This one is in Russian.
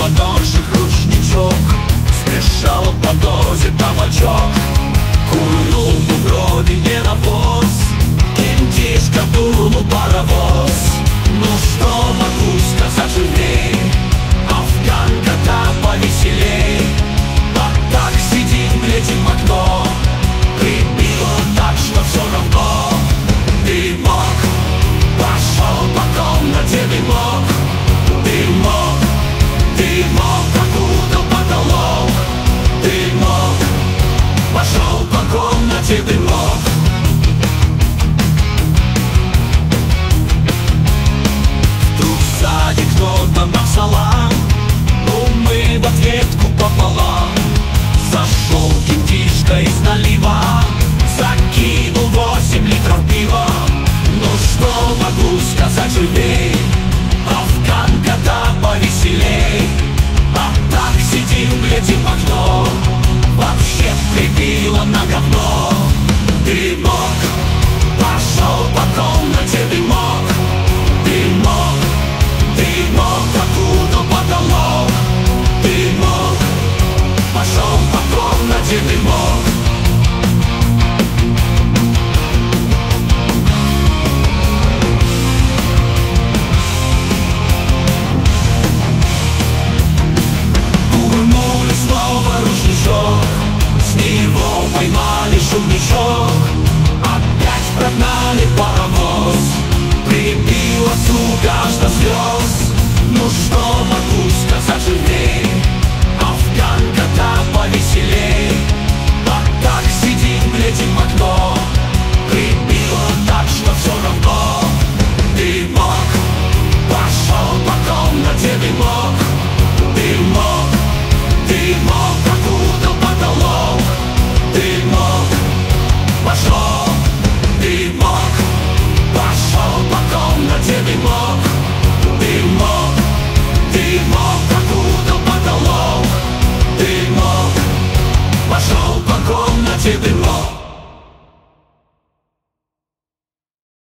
ладошек ручничок Смешал по дозе табачок. Курнул в вроде не навоз Кентишка дулу паровоз. Ну что могу сказать живей Афганка-то повеселей. А так сидим, глядим в окно Прибило так, что все равно. Дымок Пошел по комнате Дымок могу сказать живей Афганка-то повеселей. А так сидим, глядим в окно. Вообще прибило на говно. Дымок. Пошел по комнате дымок. Дымок. Дымок Окутал потолок? Дымок. Пошел по комнате дымок слез Ну что могу сказать живей